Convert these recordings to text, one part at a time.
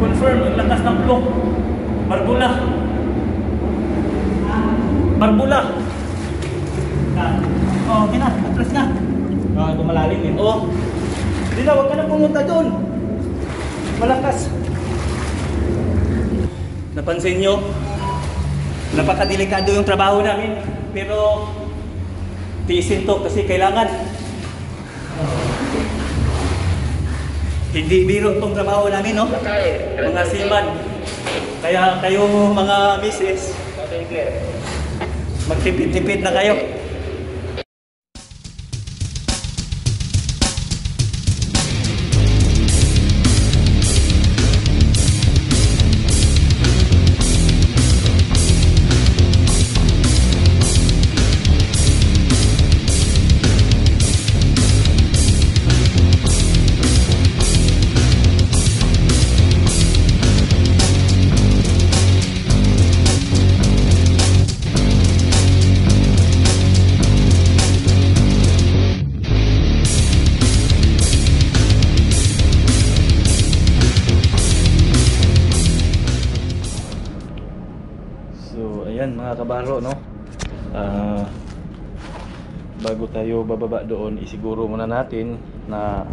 Confirm ang lakas ng flow. Barbula. Barbula. Oh, okay na. Atras na. Ah, lumalalim eh. Oh. Hindi na, huwag ka na pumunta doon. Malakas. Napansin nyo? Napakadelikado yung trabaho namin. Pero, tiisin to kasi kailangan. Hindi biro itong trabaho namin, no? Mga seaman. Kaya kayo mga misis, magtipid-tipid na kayo. Bago tayo bababa doon, isiguro muna natin na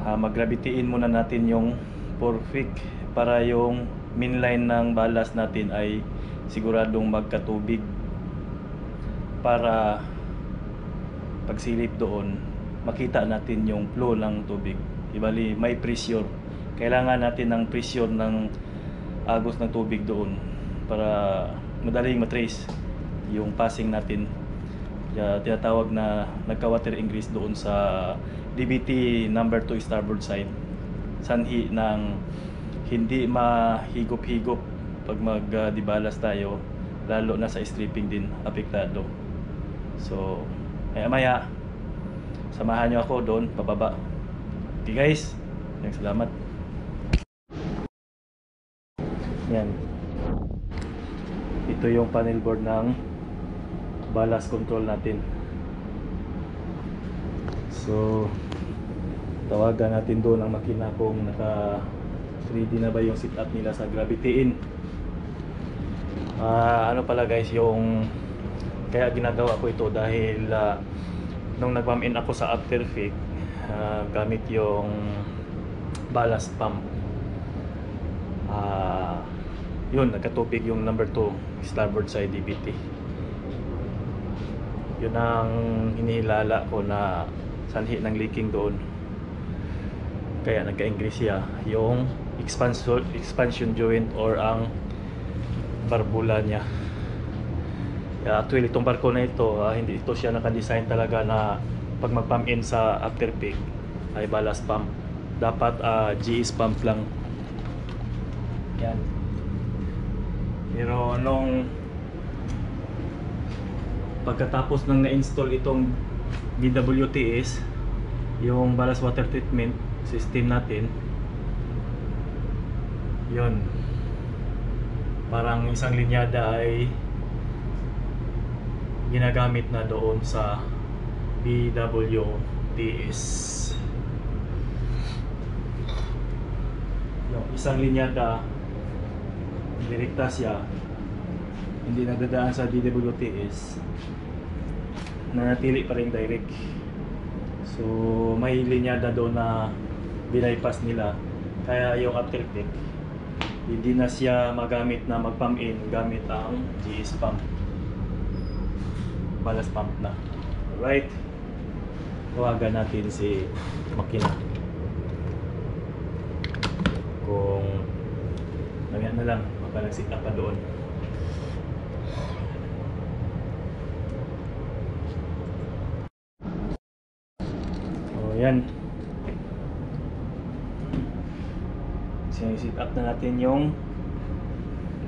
uh, maggravitiin muna natin yung perfect para yung mainline ng balas natin ay siguradong magkatubig para pagsilip doon makita natin yung flow ng tubig. Ibali may pressure. Kailangan natin ng pressure ng agos ng tubig doon para madaling matrace yung passing natin Kaya tinatawag na nagka-water ingress doon sa DBT number 2 starboard side. Sanhi ng hindi mahigop-higop pag magdibalas tayo lalo na sa stripping din apektado. So maya maya samahan nyo ako doon pababa. Okay guys? Maraming salamat. Yan. Ito yung panel board ng ballast control natin. So tawagan natin doon ang makina kung naka 3D na ba yung setup nila sa Gravity In Ah, ano pala guys yung kaya ginagawa ko ito dahil ah, nung nag in ako sa Afterfit ah, gamit yung ballast pump. Ah yun nagkatupig yung number 2 starboard side DBT yun ang hinihilala ko na sanhi ng leaking doon. Kaya nagka-ingress siya. Yung expansion, expansion joint or ang barbula niya. Actually itong barko na ito ah, hindi ito siya nakadesign talaga na pag mag-pump in sa after peak ay ballast pump. Dapat ah, GS pump lang. Yan. Pero nung pagkatapos nang na-install itong BWTS yung ballast water treatment system natin yon parang isang linyada ay ginagamit na doon sa BWTS yung isang linyada direkta siya hindi nagdadaan sa DWTS nanatili pa rin direct. So may linyada doon na binaypass nila. Kaya yung aftertech hindi na siya magamit na mag-pump in gamit ang GS pump. Ballast pump na. Right tawagan natin si makina. Kung mamaya na lang baka nag-sit up pa doon o yan sit up na natin yung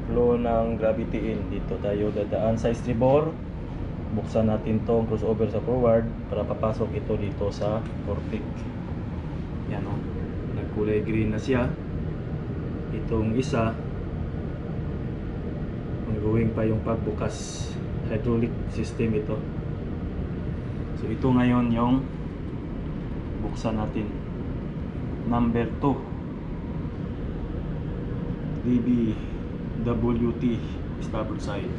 flow ng gravity in dito tayo dadaan sa estribor. Buksan natin tong crossover sa forward para papasok ito dito sa vortex yan o nagkulay green na siya. Itong isa ongoing pa yung pagbukas. Hydraulic system ito. So ito ngayon yung buksan natin. Number 2 DB WT starboard side.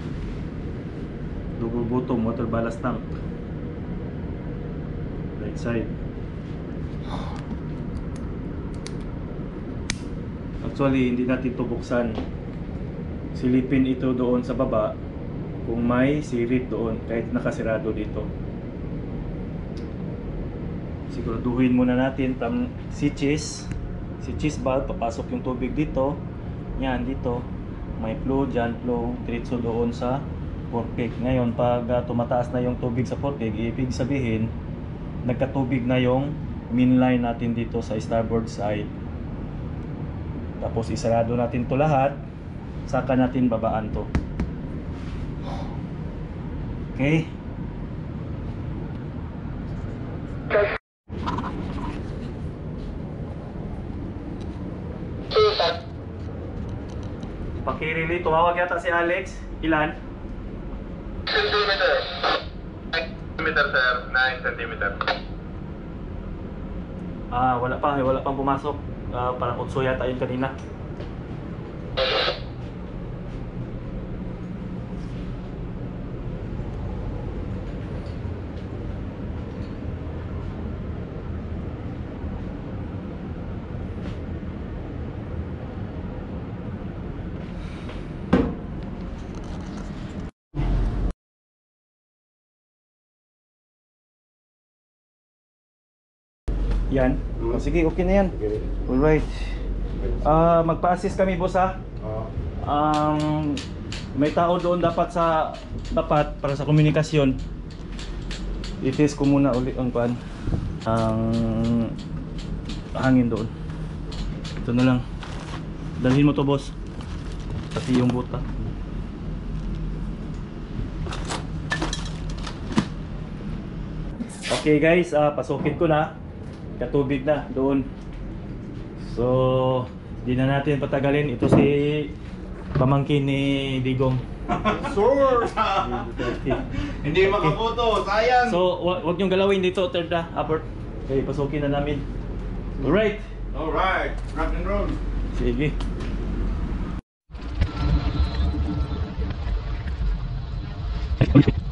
Double bottom water ballast tank. Right side. Actually hindi natin ito buksan. Silipin ito doon sa baba. Kung may sirit doon. Kahit nakasirado dito siguraduhin muna natin tam si cheese si cheese valve papasok yung tubig dito. Yan dito. May flow dyan flow diretso doon sa porpig ngayon pag ah, tumataas na yung tubig sa porpig ibig sabihin nagkatubig na yung main line natin dito sa starboard side. Tapos isarado natin to lahat. Saka natin babaan to. Okay Pakirili, tumawag yata si Alex. Ilan? Centimeter. 9 centimeter, sir. 9 centimeter. Ah, wala pa, wala pang pumasok. Ah, parang utso yata yun kanina. Yan. O, sige, okay na yan. Alright. Ah, magpa-assist kami boss ha. Um, may tao doon dapat sa dapat para sa komunikasyon. I-test ko muna uli ang pan ang hangin doon. Ito na lang. Dalhin mo to boss. Pati yung buta. Okay guys, ah pasukin ko na. Katubig na doon. So, di na natin patagalin. Ito si pamangkin ni Digong. Sure! Hindi makaputo. Sayang! So, wa- wag niyong galawin dito, third na, upper. Okay, pasukin na namin. Alright. Alright. Rock and roll. Sige. Ito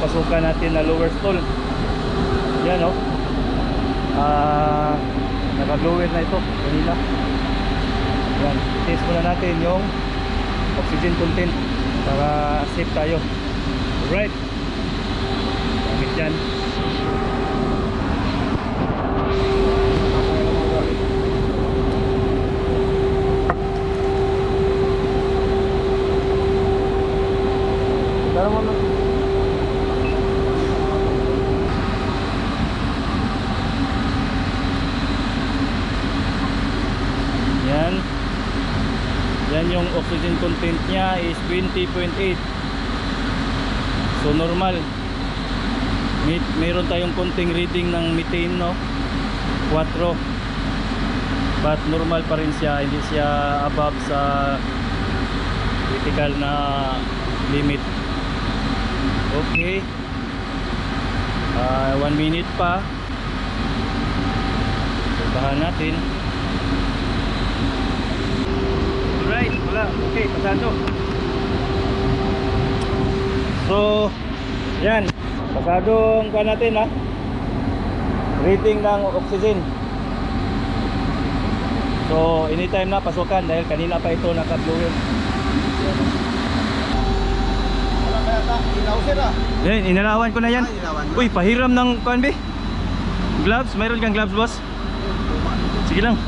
papasukan natin na lower stall. Yan oh. Ah, naka-lower na ito kanina. Yan, test muna natin yung oxygen content para safe tayo. Alright. Gamit yan. Dala mo na. Yan. Yan yung oxygen content niya is 20.8. So normal. May, meron tayong konting reading ng methane no. 4. But normal pa rin siya, hindi siya above sa critical na limit. Okay. Ah, one minute pa. Bahan natin. Alright, wala. Okay, pasado. So, yan. Pasado ang kuha natin ha. Rating ng oxygen. So, anytime na pasukan dahil kanina pa ito naka-fluid. Yan, inalawan ko na yan. Uy, pahiram ng kuan be. Gloves, mayroon kang gloves, boss? Sige lang.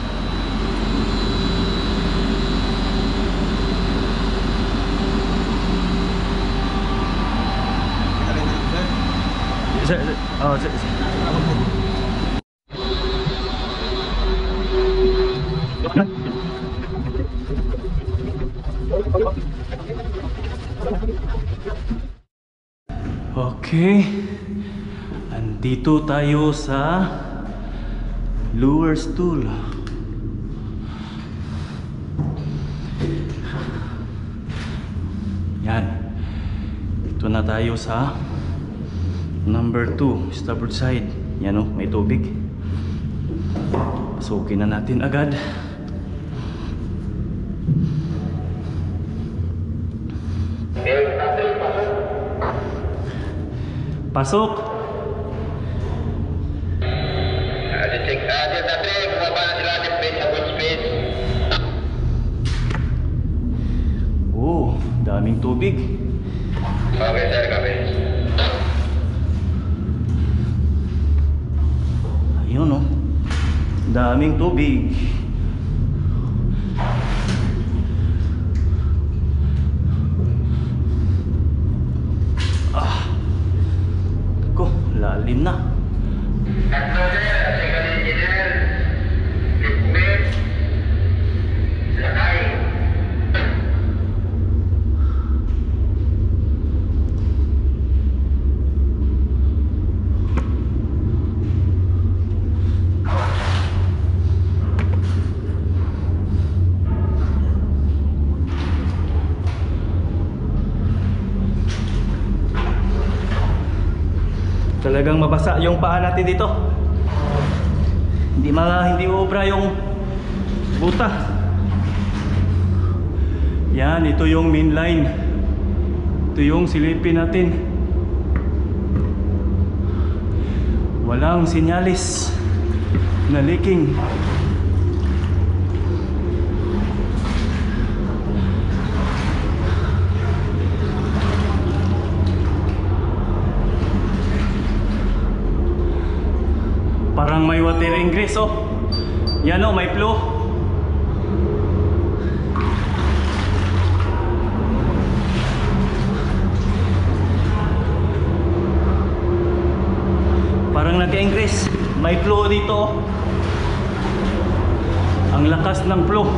Sa, oh, sa, sa. Okay. Andito tayo sa lure stool. Yan. Ito na tayo sa number 2, starboard side. Yan o, may tubig. Pasukin na natin agad. Pasok. Oh, daming tubig. Okay, sir, kami. Ayun oh. Daming tubig. Ah. Ko, lalim na. Tatlo, sir. Second engineer. Equipment. Lakay. Talagang mabasa yung paa natin dito. Hindi ma hindi obra yung buta. Yan, ito yung main line. Ito yung silipin natin. Walang sinyalis na leaking. Parang may water ingress oh. Yan oh, may flow. Parang nag-ingress. May flow dito oh. Ang lakas ng flow.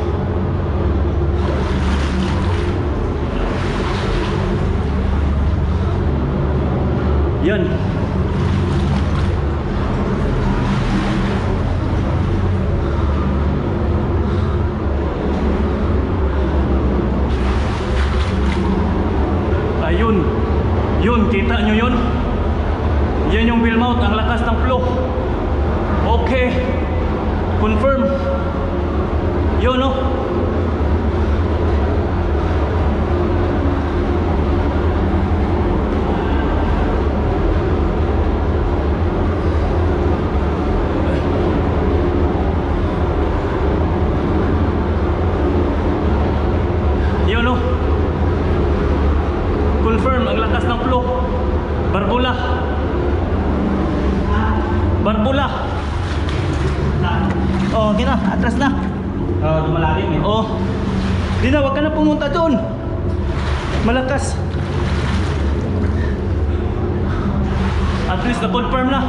Yan. Ayun. Yun, kita nyo yun? Yan yung wheel mount, ang lakas ng flow. Okay. Confirm. Yun no? Yun no? Confirm ang lakas ng flow. Barbula. Barbula. Oh, gina, atras na. Ah, lumalalim eh. Oh. Di na, wag ka na pumunta doon. Malakas. At least na-confirm na.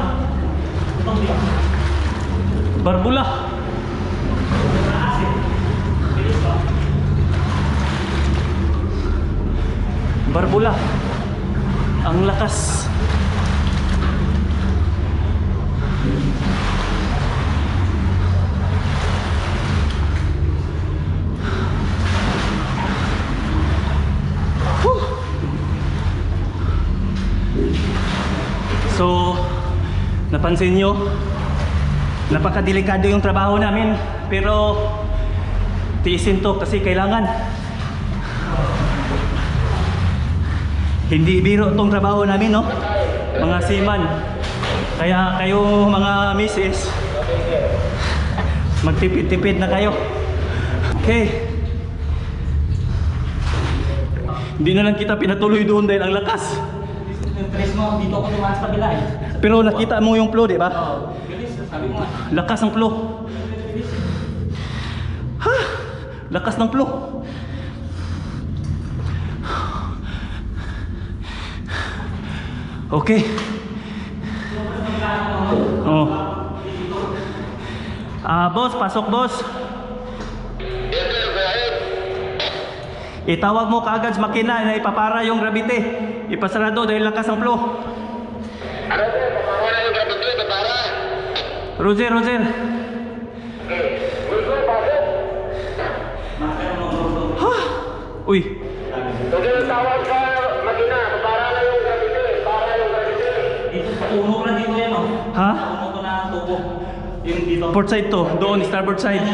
Barbula. Barbula. Ang lakas. So, napansin nyo, napakadelikado yung trabaho namin. Pero, tiisin to kasi kailangan. Hindi biro tong trabaho namin, no? Mga seaman. Kaya kayo mga misis, magtipid-tipid na kayo. Okay. Hindi na lang kita pinatuloy doon dahil ang lakas. Mo, dito ako tumaas sa kabila eh. Pero nakita mo yung flow, di ba? Oo. Bilis, sabi mo nga. Lakas ng flow. Ha! Lakas ng flow. Okay. Oh. Ah, boss, pasok boss. Itawag mo kaagad sa makina na ipapara yung gravity. Ipasarado dahil lakas ng flow. Ano po, pamawala yung gravity, babara. Roger, Roger. Ha! Uy, Sige, tawag sa makina, babara na yung gravity, para yung gravity. Dito puno lang dito yan oh. ha? Puno ko na tubo. Yung dito. Port side to, doon, starboard side.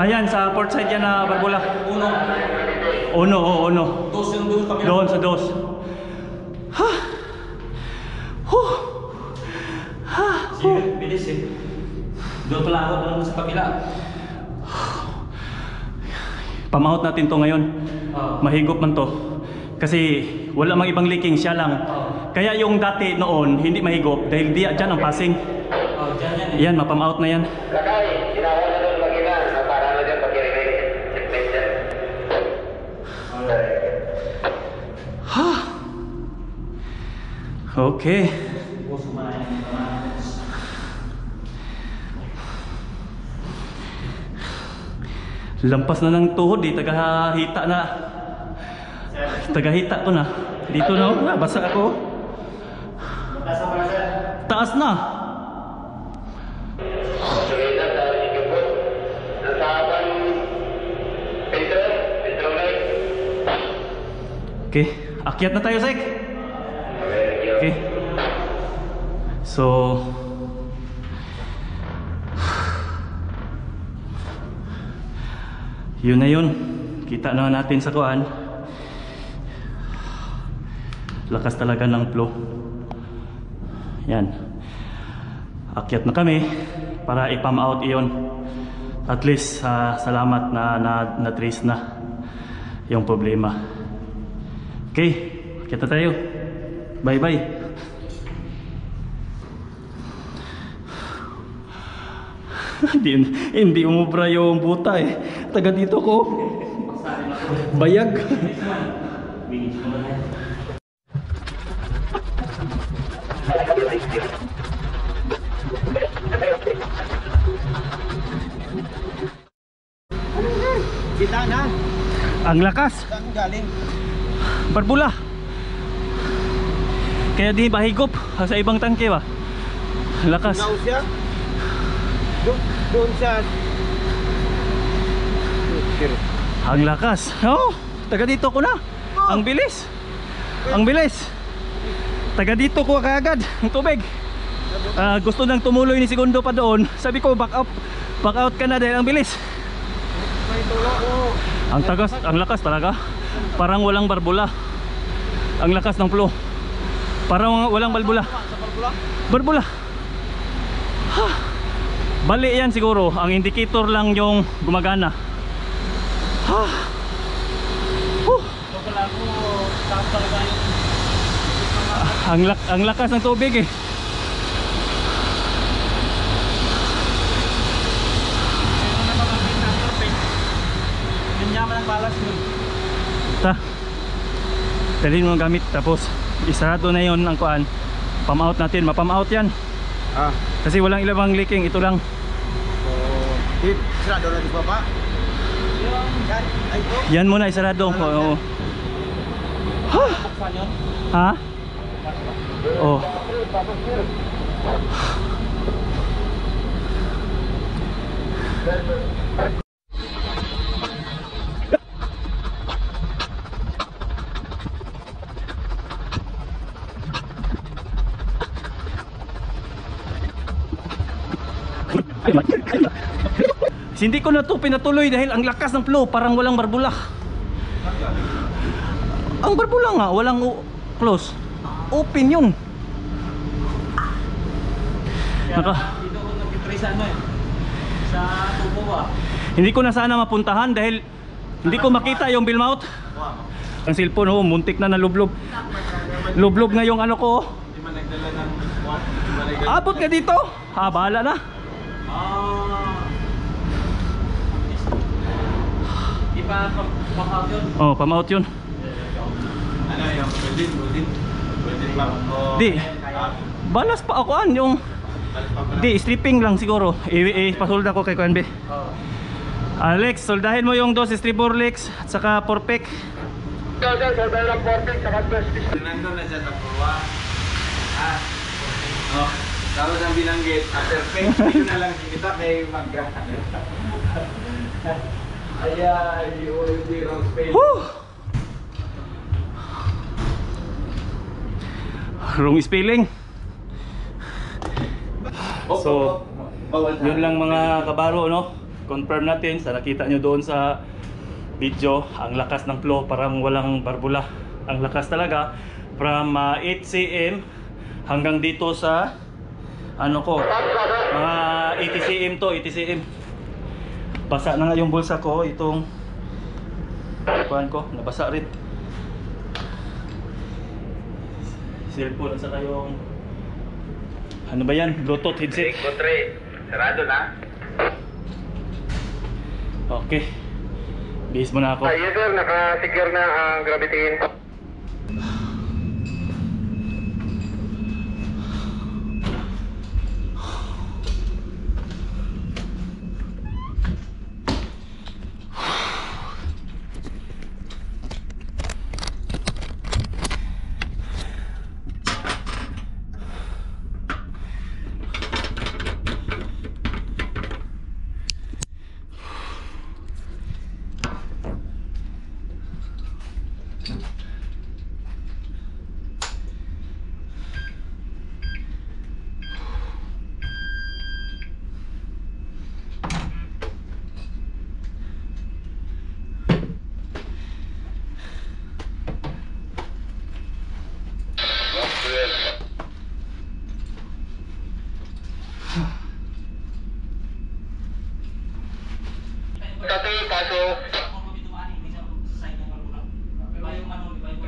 Ayan, sa port side yan na barbula. Uno. Ono, oo, ono. Dos yung dos kami. Doon sa dos. Ha! Huh! Ha! Sige, bilis eh. Doon pala ako doon sa kabila. Pamahot natin to ngayon. Oo. Mahigop man to. Kasi wala mang ibang leaking, siya lang. Kaya yung dati noon, hindi mahigop dahil di dyan ang passing. Oh, dyan yan eh. Yan, mapamount na yan. Lakay, Okay. Tapos kumain ng kamatis. Lampas na ng tuhod, di tagahita na. Tagahita ko na. Dito na, oh. basa ako. Nasa para sir. Taas na. Sige na, sa Ikipot. Nasa apan, Pedro, Pedro May. Okay, akyat na tayo, Sek. Okay. So, yun na yun. Kita na natin sa kuan. Lakas talaga ng flow. Yan. Akyat na kami para ipam out iyon. At least ah, salamat na na, na trace na yung problema. Okay, kita tayo. Bye-bye. hindi, hindi umubra yung buta eh. Taga dito ko. Bayag. Kita na. Ang lakas. Saan galing? Barbula. Kaya di bahigop sa ibang tangke ba? Lakas. Now siya. Doon, doon siya. Ang lakas. Oh, taga dito ko na. Ang bilis. Ang bilis. Taga dito ko kaagad ang tubig. Ah, gusto nang tumuloy ni Segundo pa doon. Sabi ko back up. Back out ka na dahil ang bilis. Ko. Ang tagas, ang lakas talaga. Parang walang barbula. Ang lakas ng flow. Parang walang balbula. Barbula. Ha. Bali yan siguro. Ang indicator lang yung gumagana. Ha. Huh. Ang, lak ang lakas ng tubig eh. Ta. Dalhin mo gamit tapos isarado na yon ang kuan. Pam out natin, mapam out yan. Ah. Kasi walang ilabang leaking, ito lang. So, hit. Sarado na di ba pa? Yan. Yan muna isarado. Buksan yun. Ha? Oh. Hindi ko na to pinatuloy dahil ang lakas ng flow parang walang barbula. Ang barbula nga, walang close. Open yun. Naka, dito ko nag-try sa ano eh. Sa tubo ah. hindi ko na sana mapuntahan dahil hindi ko makita yung bill mount. Ang cellphone oh, muntik na nalublob. Lublob na yung ano ko. oh. Di man nagdala ng. Abot ka dito. Ha, bahala na. Ah. Di pa pang-out yun. Oh, pam-out yun. Ano yung Golden? Golden? Golden pa. Oh. Di. Ah, Balas pa ako an yung di stripping lang siguro. I, i pasolda ko kay Kuan B. Oh. Alex, soldahin mo yung dos stripper legs at saka porpek. Ikaw dyan, sa Bella Porting, sa Cadbury. Nandun na sa purwa. Ah. Oh. Tapos ang binanggit, ah, perfect. Yun na lang kita kay Magga. Ayan, di wrong spell. Whew! Wrong spelling. So, Yun lang mga kabaro, no? Confirm natin sa nakita nyo doon sa video, ang lakas ng flow parang walang barbula. Ang lakas talaga from uh, 8 cm hanggang dito sa ano ko, mga 80 cm to, 80 cm. Basa na nga yung bulsa ko, itong kuhan ko, nabasa rin. Cellphone at saka yung ano ba yan? Bluetooth headset. Go 3. Sarado na. Okay. Bihis mo na ako. Ah, yes sir, naka-secure na ang gravity in. Tatu, pasok.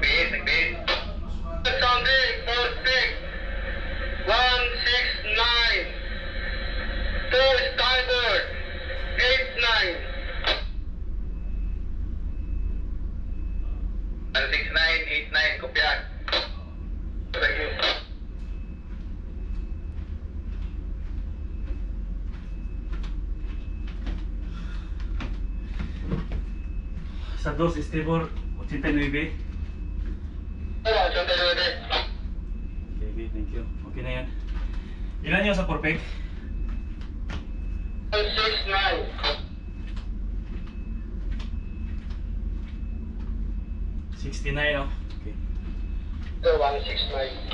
Base, base. Sounding, 46. 169. 2 starboard. 89. 16989, kopya. Thank you. Sa dos, Estebor, 89. Hola, Santa Lupe. Okay, okay, thank you. Okay na yan. Ilan yun sa perfect? 169. 69, no? Okay. 169.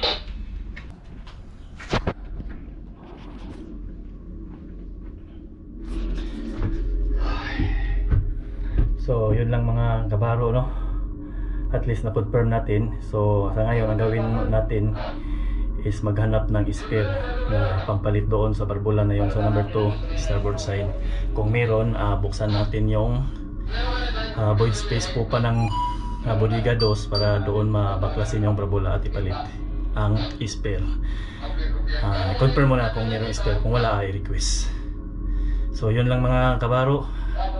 Least na-confirm natin. So, sa ngayon, ang gawin natin is maghanap ng spare na pampalit doon sa barbula na yun sa number 2, starboard side. Kung meron, ah, buksan natin yung ah, void space po pa ng uh, bodega dos para doon mabaklasin yung barbula at ipalit ang spare. Ah, confirm mo na kung meron spare. Kung wala, ay request. So, yun lang mga kabaro.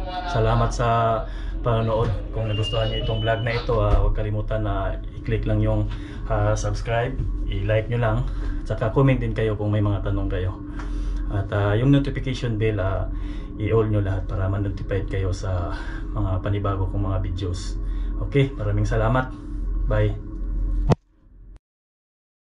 Salamat sa panonood. Kung nagustuhan niyo itong vlog na ito, ah, huwag kalimutan na i-click lang yung ah, subscribe, i-like nyo lang, saka comment din kayo kung may mga tanong kayo. At ah, yung notification bell, ah, i-all nyo lahat para ma-notified kayo sa mga panibago kong mga videos. Okay, maraming salamat. Bye.